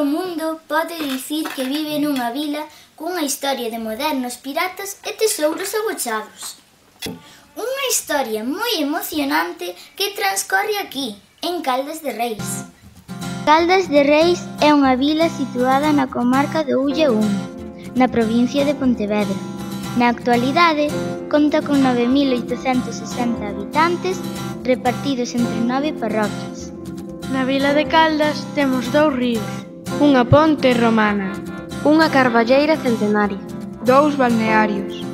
o mundo pode dicir que vive nunha vila cunha historia de modernos piratas e tesouros agochados. Unha historia moi emocionante que transcorre aquí, en Caldas de Reis. Caldas de Reis é unha vila situada na comarca do Ulle 1, na provincia de Pontevedra. Na actualidade, conta con 9.860 habitantes repartidos entre nove parroquias. Na vila de Caldas temos dous ríos, unha ponte romana, unha carballeira centenaria, dous balnearios,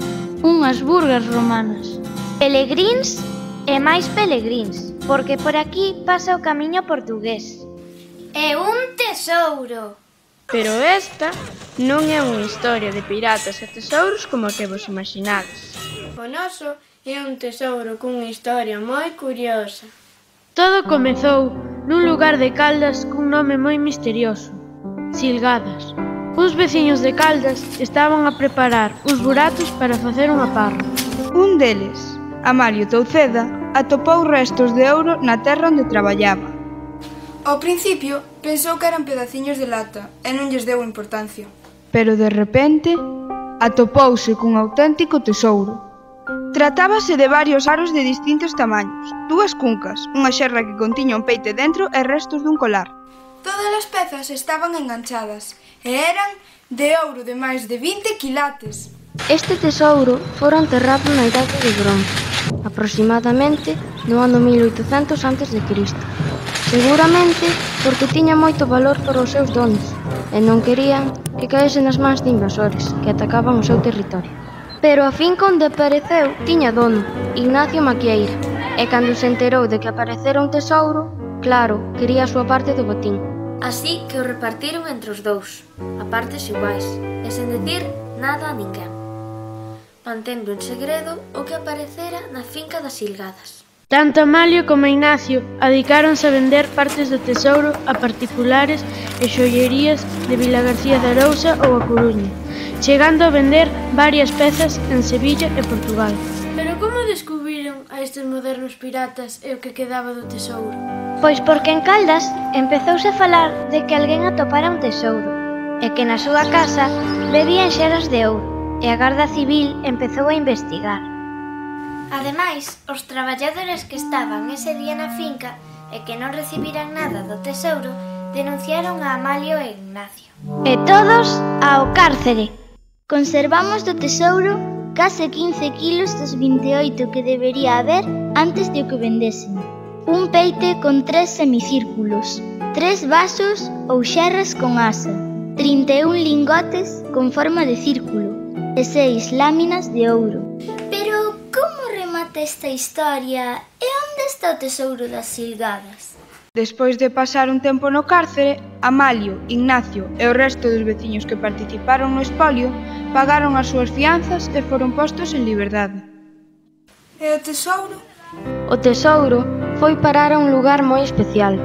unhas burgas romanas, pelegríns e máis pelegríns, porque por aquí pasa o camiño portugués. É un tesouro. Pero esta non é unha historia de piratas e tesouros como a que vos imaginades. O noso é un tesouro cunha historia moi curiosa. Todo comezou nun lugar de Caldas cun nome moi misterioso. Silgadas. Os veciños de Caldas estaban a preparar uns buratos para facer unha parra. Un deles, Amalio Touceda, atopou restos de ouro na terra onde traballaba. Ao principio, pensou que eran pedaciños de lata e non lles deu importancia. Pero de repente, atopouse cun auténtico tesouro. Tratábase de varios aros de distintos tamaños, dúas cuncas, unha xerra que contiña un peite dentro e restos dun colar. Todas as pezas estaban enganchadas e eran de ouro de máis de 20 quilates. Este tesouro fora enterrado na idade de bronce, aproximadamente no ano 1800 a.C. Seguramente porque tiña moito valor para os seus donos e non querían que caese nas mans de invasores que atacaban o seu territorio. Pero a fin onde apareceu tiña dono, Ignacio Maquieira, e cando se enterou de que aparecera un tesouro, claro, quería a súa parte do botín. Así que o repartiron entre os dous, a partes iguais, e sen decir nada a ninguén, mantendo en segredo o que aparecera na finca das Silgadas. Tanto Amalio como Ignacio adicáronse a vender partes do tesouro a particulares e xollerías de Vila García de Arousa ou a Coruña, chegando a vender varias pezas en Sevilla e Portugal. Pero como descubriron a estes modernos piratas e o que quedaba do tesouro? Pois porque en Caldas empezouse a falar de que alguén atopara un tesouro e que na súa casa bebían xeras de ouro e a Garda Civil empezou a investigar. Ademais, os traballadores que estaban ese día na finca e que non recibiran nada do tesouro denunciaron a Amalio e Ignacio. E todos ao cárcere. Conservamos do tesouro case 15 kilos dos 28 que debería haber antes de que vendesen. Un peite con tres semicírculos, tres vasos ou xerras con asa, 31 lingotes con forma de círculo e seis láminas de ouro. Pero como remata esta historia e onde está o tesouro das silgadas? Despois de pasar un tempo no cárcere, Amalio, Ignacio e o resto dos veciños que participaron no espolio pagaron as súas fianzas e foron postos en liberdade. E o tesouro? O tesouro foi parar a un lugar moi especial,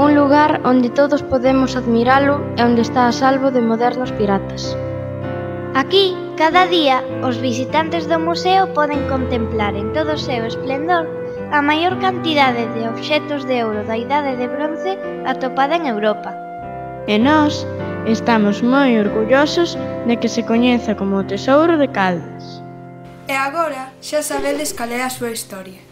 un lugar onde todos podemos admiralo e onde está a salvo de modernos piratas. Aquí, cada día, os visitantes do museo poden contemplar en todo o seu esplendor a maior cantidade de obxectos de ouro da Idade de Bronce atopada en Europa. E nós estamos moi orgullosos de que se coñeza como o Tesouro de Caldas. E agora xa sabedes cal é a súa historia.